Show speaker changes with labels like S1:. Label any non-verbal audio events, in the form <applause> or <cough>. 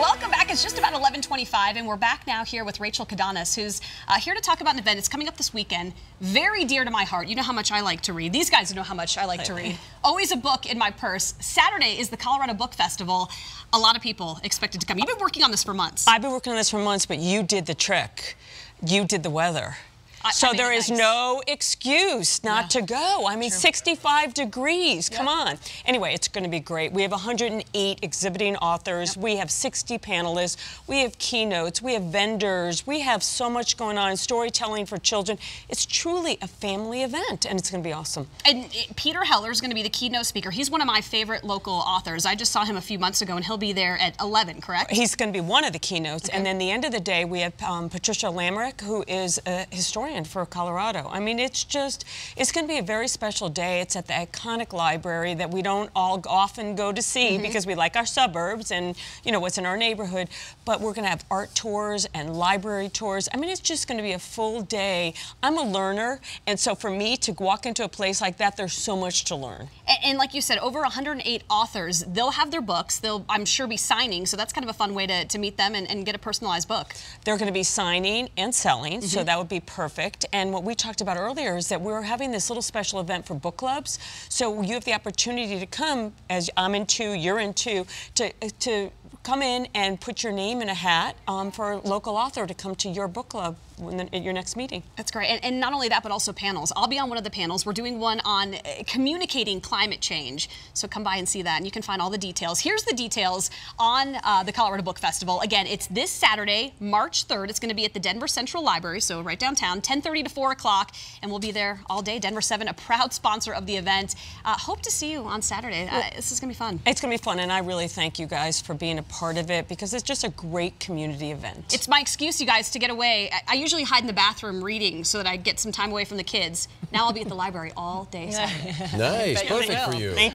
S1: Welcome back. It's just about 11:25, and we're back now here with Rachel Kodanaz, who's uh, here to talk about an event. It's coming up this weekend. Very dear to my heart. You know how much I like to read. These guys know how much I like to read. <laughs> Always a book in my purse. Saturday is the Colorado Book Festival. A lot of people expected to come. You've been working on this for months.
S2: I've been working on this for months, but you did the trick. You did the weather.
S1: I-
S2: so
S1: I made
S2: there is
S1: nice.
S2: no excuse not
S1: Yeah.
S2: to go. I mean,
S1: True.
S2: 65 degrees. Come
S1: Yep.
S2: on. Anyway, it's going to be great. We have 108 exhibiting authors. We have 60 panelists. We have keynotes. We have vendors. We have so much going on. Storytelling for children. It's truly a family event, and it's going to be awesome.
S1: And uh, Peter Heller is going to be the keynote speaker. He's one of my favorite local authors. I just saw him a few months ago, and he'll be there at 11, correct?
S2: He's going to be one of the keynotes, and then the end of the day, we have um, Patricia Limerick, who is a historian for Colorado. I mean, it's just, it's going to be a very special day. It's at the iconic library that we don't all often go to see mm-hmm. because we like our suburbs and you know what's in our neighborhood. But we're going to have art tours and library tours. I mean, it's just going to be a full day. I'm a learner, and so for me to walk into a place like that, there's so much to learn.
S1: And, like you said, over 108 authors. They'll have their books. They'll, I'm sure, be signing. So that's kind of a fun way to, to meet them and, and get a personalized book.
S2: They're going to be signing and selling,
S1: Mm-hmm.
S2: so that would be perfect. And what we talked about earlier is that we're having this little special event for book clubs. So you have the opportunity to come, as I'm in two, you're in two, to to come in and put your name in a hat um, for a local author to come to your book club the, at your next meeting.
S1: That's great. And, and not only that, but also panels. I'll be on one of the panels. We're doing one on uh, communicating climate change. So come by and see that, and you can find all the details. Here's the details on uh, the Colorado Book Festival. Again, it's this Saturday, March 3rd. It's going to be at the Denver Central Library, so right downtown, 10:30 to 4 o'clock, and we'll be there all day. Denver 7, a proud sponsor of the event. Uh, hope to see you on Saturday. Uh, this is going to be fun.
S2: It's going to be fun, and I really thank you guys for being a part of it because it's just a great community event.
S1: It's my excuse, you guys, to get away. I, I usually hide in the bathroom reading so that I get some time away from the kids. Now I'll be at the library all day Saturday. <laughs>
S3: Nice, perfect for you.
S2: Thank